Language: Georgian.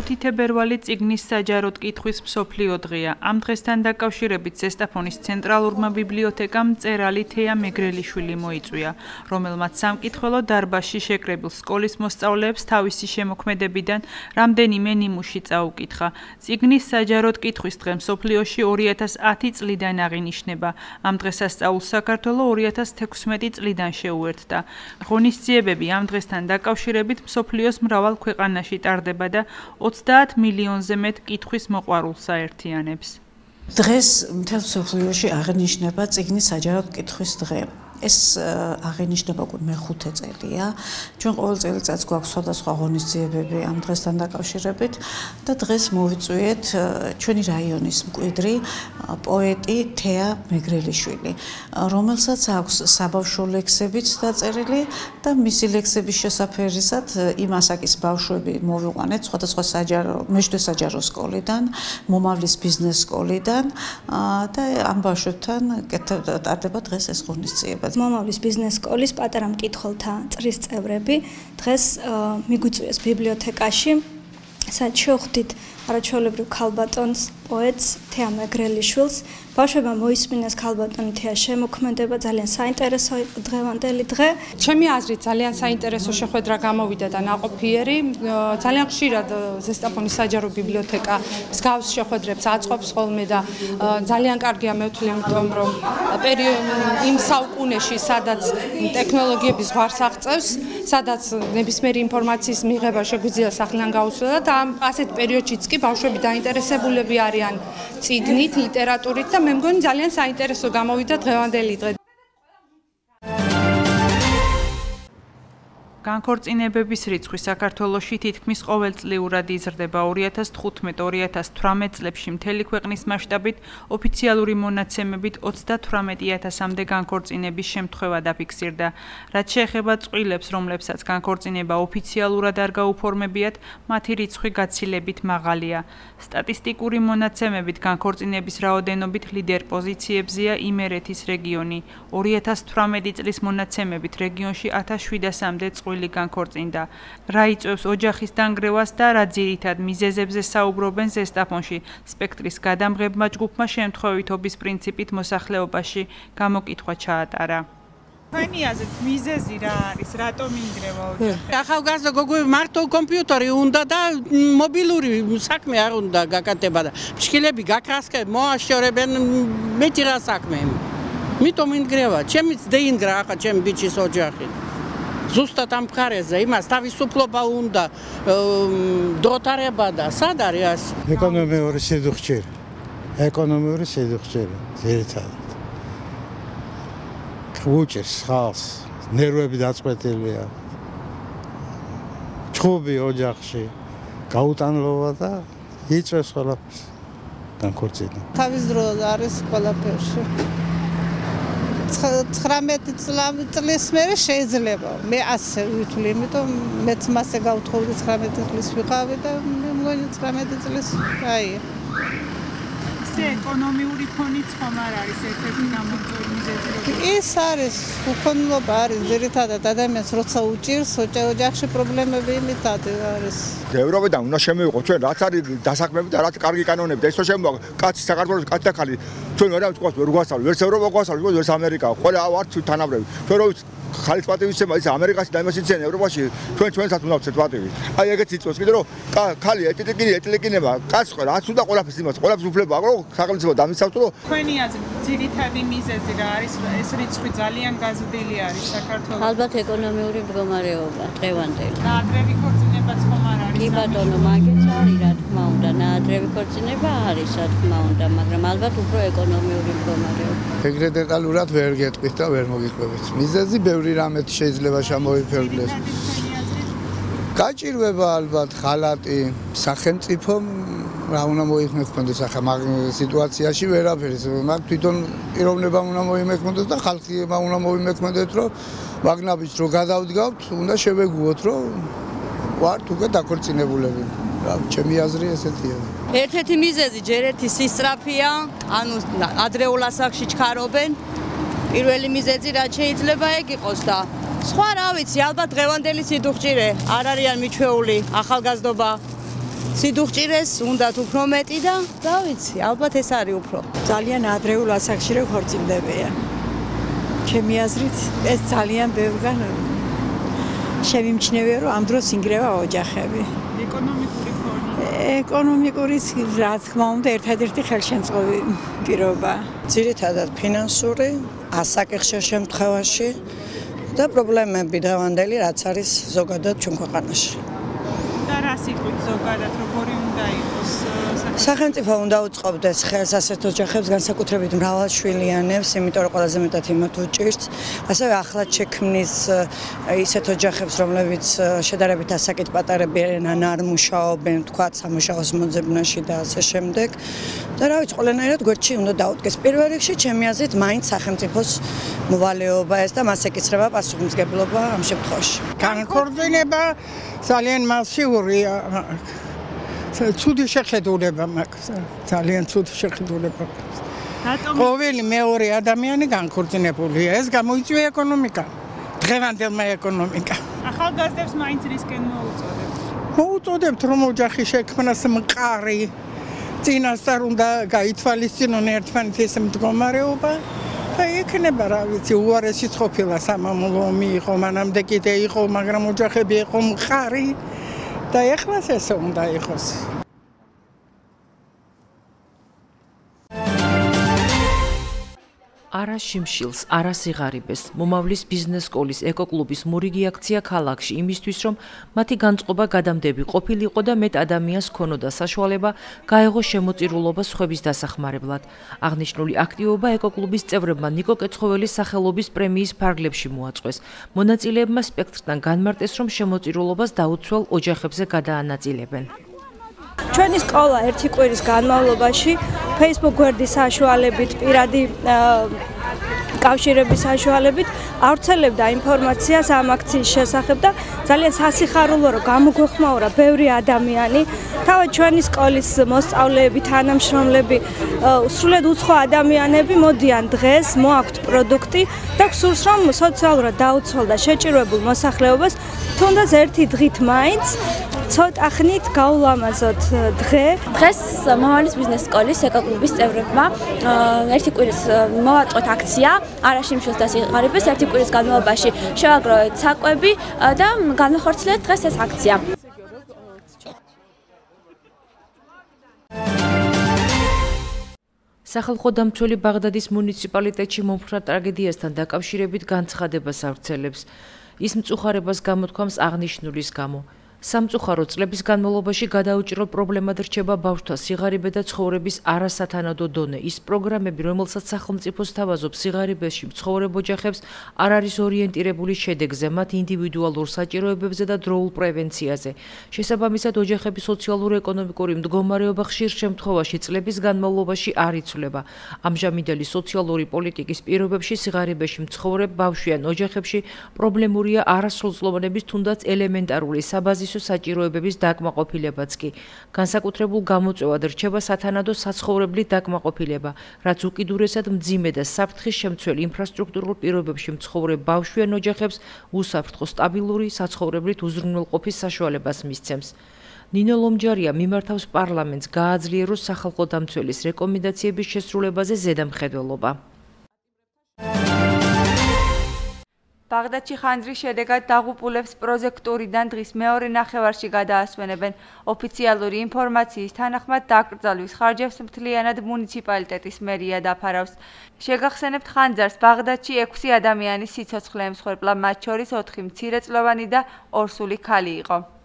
5 თებერვალი ციგნის საჯაროდ კითხვის მსოფლიო დღეა. ამ დღესთან დაკავშირებით ზესტაფონის ცენტრალურმა ბიბლიოთეკამ წერალი თეა მეგრელიშვილი მოიწვია, რომელმაც სამკითხველო დარბაზში შეკრებილ სკოლის მოსწავლეებს თავისი შემოქმედებიდან რამდენიმე ნიმუში წაუკითხა. ციგნის საჯაროდ კითხვის დღე მსოფლიოში 2010 წლიდან აღინიშნება. ამ დღესასწაულს საქართველოს 2016 წლიდან შეუერთდა. ღონისძიებები ამ დღესთან დაკავშირებით მსოფლიოს მრავალ ქვეყანაში ტარდება და 30 მილიონზე მეტ კითხვის მოყვარულს აერთიანებს. დღეს მთელ მსოფლიოში აღნიშნება ციგნის საჯაროდ კითხვის დღე. ეს აღინიშნება უკვე მე-5 წელია. ჩვენ ყოველ წელიწადს გვაქვს სხვადასხვა ღონისძიებები ამ დღესთან დაკავშირებით და დღეს მოვიწვიეთ ჩვენი რაიონის მკვიდრი პოეტი თეა მეგრელიშვილი, რომელსაც აქვს საბავშვო ლექსებიც დაწერილი და მისი ლექსების შესაფერისად იმ ასაკის ბავშვები მოვიყვანეთ სხვადასხვა საჯარო, მეშვიდე საჯარო სკოლიდან, მომავლის ბიზნეს სკოლიდან და ამ ბავშვებთან ტარდება დღეს ეს ღონისძიება. მომავლის ბიზნეს სკოლის პატარა მკითხველთა წრის წევრები დღეს მიგვიწვიეს ბიბლიოთეკაში. სადაც შევხვდით არაჩვეულებრივ ქალბატონს, პოეტს, თეა მეგრელიშვილს. ბავშვებმა მოისმინეს ქალბატონი თეას შემოქმედება, ძალიან საინტერესო იყო დღევანდელი დღე. ჩემი აზრით ძალიან საინტერესო შეხვედრა გამოვიდა და ნაყოფიერი. ძალიან ხშირად ზესტაფონის საჯარო ბიბლიოთეკა მსგავს შეხვედრებს აწყობს ხოლმე და ძალიან კარგია მე ვთვლი, იმიტომ რომ პერიოდი იმ საუკუნეში, სადაც ტექნოლოგიების ზღვარს აღწევს, სადაც ნებისმიერი ინფორმაციის მიღება შეგვიძლია სახლიდან გაუსვლა და ამ ასეთ პერიოდშიც კი ბავშვები დაინტერესებულები არიან ციგნით, ლიტერატურით და მე მგონი ძალიან საინტერესო გამოვიდა დღევანდელი დღე. განქორწინებების რიცხვი საქართველოში თითქმის ყოველწლიურად იზრდება 2015-2018 წლებში მთელი ქვეყნის მასშტაბით ოფიციალური მონაცემებით 38000-მდე განქორწინების შემთხვევა დაფიქსირდა. რაც შეეხება წყვილებს, რომლებსაც განქორწინება ოფიციალურად არ გაუფორმებიათ, მათი რიცხვი გაცილებით მაღალია. სტატისტიკური მონაცემებით განქორწინების რაოდენობით ლიდერ პოზიციებზეა იმერეთის რეგიონი. 2018 წლის მონაცემებით რეგიონში 1700-მდე წყვილი განქორწინდა. რა იწევს ოჯახის დანგრევას და რა ძირითად მიზეზებზე საუბრობენ ზესტაფონში სპექტრის გადამღებმა ჯგუფმა შემთხვევითობის პრინციპით მოსახლეობაში გამოკითხვა ჩაატარა. ფენი აზრით მიზეზი რა არის? რატომ ინგრევა ოჯახი? ახალგაზრდა გოგოები მარტო კომპიუტერი უნდა და მობილური საქმე არ უნდა გაკეთება და ფშკილები გაკრასკე მოაშორებენ მეტი რა საქმე. მიტომ ინგრევა, ჩემიც დეინგრა ახლა ჩემ ბიჭის ოჯახი. ზუსტად ამ მხარეზე იმას თავისუფლობა უნდა დროთარება და სად არის ეკონომიური სიდუხჭე ეკონომიური სიდუხჭე ერთად უჭერს ხალხს ნერვები დაწყვეტილია. ჩხუბი ოჯახში გაუტანლობა და იწევს ყველაფერს. განქორწინება თავის დრო არის ყველაფერში 19 წლის მერე შეიძლება. მე ასე ვითვლი იმიტომ მეც მასე გავთხოვდი 19 წლის ვიყავი და მე მგონი 19 წლის აი ეს ეკონომიური ფონიც ხომ არ არის ერთ-ერთი გამომწვევი მიზეზი? ის არის უქონლობა არის ძირითადად ადამიანს როცა უჭირს ოჯახში პრობლემები იმით არის. ევროპიდან უნდა შემოვიყო ჩვენ რაც არის დასაქმები და რაც კარგი კანონები და ისო შემოვა კაცი საქართველოს კაცი და ხალი ჩვენ ვერ ამწყობს ვერ გვასწავლ ვერც ევროპა გვასწავლ ვერც ამერიკა ყველა ვარ თანაბრები. ჩვენ რო ხალის პატივისცემა ის ამერიკაში და იმას იციან ევროპაში ჩვენ ჩვენსაც უნდა ვცეთ პატივი. აი ეგეც იწოს კიდე რომ ხალი ეტილიკინი ეტილიკინება კაც ხო რაც უნდა ყველაფერს იმას ყველაფერს უფლება აქვს რომ სახელმწიფო დამიცავს რომ თქვენი აზრით ძირითადი მიზეზი რა არის ეს რიცხვი ძალიან გაზრდილი არის საქართველოს. ალბათ ეკონომიური მდგომარეობა დღევანდელი. ნაადრევი ქორწინებაც ხომ არ არის კი ბატონო მაგეც არის რა თქმა უნდა. ნაადრევი ქორწინება არის რა თქმა უნდა მაგრამ ალბათ უფრო ეკონომიური მდგომარეობა. ეგრე დეტალურად ვერ გეტყვით და ვერ მოგიყვებით. მიზეზი ბევრი რამეთ შეიძლება შემოიფერგლეს გაჭირვება ალბათ ხალატი სახელმწიფო რა უნდა მოიხმეხმოდეს ახლა მაგ სიტუაციაში ვერაფერს? მაგ თვითონ პიროვნება უნდა მოიმექმედოს და ხალხი უნდა მოიმექმედეთ რომ მაგნაბის რო გადავდგავთ უნდა შევეგუოთ რომ ვართ უკვე დაქორწინებულები. რა ჩემი აზრი ესეთია. ერთ-ერთი მიზეზი ჯერ ერთი სისტრაფია ანუ ადრეულ ასაკში ჩქარობენ. პირველი მიზეზი რაც შეიძლება ეგ იყოს და სხვა რა ვიცი, ალბათ დღევანდელი სიდუხჭირე არ არიან მიჩვეული ახალგაზრდობა. სიდუხჭირეს უნდათ უფრო მეტი და რა ვიცი, ალბათ ეს არის უფრო. ძალიან ადრეულ ასაკში რო ხორცილდებიან. ჩემი აზრით ეს ძალიან ბევრგან შემიმჩნევია რომ ამ დროს ინგრევა ოჯახები. ეკონომიკური ეკონომიკურიც რა თქმა უნდა ერთადერთი ხელშემწყობი პირობა. ძირითადად ფინანსური, ასაკეხშე შემთხვევაში და პრობლემები დავანდელი რაც არის ზოგადად ჩვენ ქვეყანაში. სიტყვით ზოგადად როგორი უნდა იყოს სახელმწიფო უნდა უწყობდეს ხელს ასეთ ოჯახებს განსაკუთრებით მრავალშვილიანებს, იმიტომ რომ ყველაზე მეტად იმათ უჭირს. ასევე ახლა შექმნის ისეთ ოჯახებს, რომლებიც შედარებით ასაკით პატარები ან არ მუშაობენ, თქვა სამუშაოს მოძებნაში და ასე შემდეგ. და რა ვიცი, ყველანაირად გვერდში უნდა დაუდგეს. პირველ რიგში ჩემი აზრით, მაინც სახელმწიფოს მოვალეობა ეს და მას ეკისრება პასუხისმგებლობა ამ შემთხვევაში. განქორწინება ძალიან მასიურია. ცუდი შეხედულება მაქვს ძალიან ცუდი შეხედულება რატომ? ყოველი მეორე ადამიანი განქორწინებულია. ეს გამოიწვია ეკონომიკა. დღევანდელმა ეკონომიკა. ახალგაზრდებს მაინც რისკენ მოუწოდებთ მოუწოდებთ რომ ოჯახი შექმნას მყარი. წინასწარ უნდა გაითვალისწინონ ერთმანეთის მდგომარეობა. და იქნება რა ვიცი უარესი ცხოფილა სამამულო მიიღო მანამდე კიდე იყო მაგრამ ოჯახები იყო მყარი და ეხლაც ესე უნდა იყოს. არა შიმშილს, არა სიღარიბეს. მომავლის ბიზნეს სკოლის ეკოკლუბის მორიგი აქცია ქალაქში იმისთვის, რომ მათი განწყობა გადამდები ყოფილიყო და მეტ ადამიანს ქონოდა საშუალება გაეღო შემოწირულობა სხვების დასახმარებლად. აღნიშნული აქტივობა ეკოკლუბის წევრებმა ნიკო კეცხოველის სახელობის პრემიის ფარგლებში მოაწყვეს. მონაწილეებმა სპექტრთან განმარტეს, რომ შემოწირულობას დაუცველ ოჯახებზე გადაანაწილებენ. ჩვენი სკოლა ერთი კვირის განმავლობაში Facebook გვერდის საშუალებით პირადი კავშირების საშუალებით ავრცელებდა ინფორმაციას ამ აქციის შესახებ და ძალიან სასიხარულო რომ გამოგვეხმაურა ბევრი ადამიანი. თავად ჩვენი სკოლის მოსწავლეები თანამშრომლები სრულად უცხო ადამიანები მოდიან დღეს მოაქვთ პროდუქტი და გსურს რომ სოციალურად დაუცვალ და შეჭირვებულ მოსახლეობას თუნდაც ერთი დღით მაინც ცოტა ხნით გაულამაზოთ დღე. დღეს მომავლის ბიზნეს სკოლის ეკოკლუბის წევრებმა ერთი კვირის მოვაწყვეთ აქცია არაშიმშოს და სიღარიბეს ერთი კვირის განმავლობაში შევაგროვეთ საკვები და განახორციელებთ დღეს ეს აქცია. სახალხო დამცველი ბაღდადის მუნიციპალიტეტში მომხრა ტრაგედიასთან დაკავშირებით განცხადებას ავრცელებს. ის მწუხარებას გამოთქვამს აღნიშნულის გამო. სამწუხარო წლების განმავლობაში გადაუჭირო პრობლემად რჩება ბავშვთა სიღარიბე და ცხოვრების არასათანადო დონე. ის პროგრამები, რომელსაც სახელმწიფო სთავაზობს სიღარიბეში მცხოვრებ ოჯახებს, არ არის ორიენტირებული შედეგზე, მათ ინდივიდუალურ საჭიროებებზე და დროულ პრევენციაზე. შესაბამისად, ოჯახების სოციალურ-ეკონომიკური მდგომარეობა ხშირ შემთხვევაში წლების განმავლობაში არ იცვლება. ამჟამინდელი სოციალური პოლიტიკის პირობებში სიღარიბეში მცხოვრებ ბავშვიან ოჯახებში პრობლემურია არასრულწლოვანების თუნდაც ელემენტარული საბაზი საინტერესო საჭიროებების დაკმაყოფილებაც კი. განსაკუთრებულ გამოწვევად რჩება სათანადო საცხოვრებლი დაკმაყოფილება, რაც უკიდურესად მძიმე და საფრთხის შემცველ ინფრასტრუქტურულ პირობებში მცხოვრებ ბავშვიან ოჯახებს უსაფრთხო სტაბილური საცხოვრებლით უზრუნველყოფის საშუალებას მისცემს. ნინო ლომჯარია მიმართავს პარლამენტს გააძლიეროს სახალხო დამცველის რეკომენდაციების შესრულებაზე ზედამხედველობა. ბაღდადში ხანძრის შედეგად დაღუპულებს პროჟექტორიდან დღის მეორე ნახევარში გადაასვენებენ. ოფიციალური ინფორმაციის თანახმად დაკრძალვის ხარჯებს მთლიანად მუნიციპალიტეტის მერია დაფარავს. შეგახსენებთ ხანძარს ბაღდადში 6 ადამიანის სიცოცხლე ემსხვერპლა, მათ შორის 4 მცირეწლოვანი და ორსული ქალი იყო.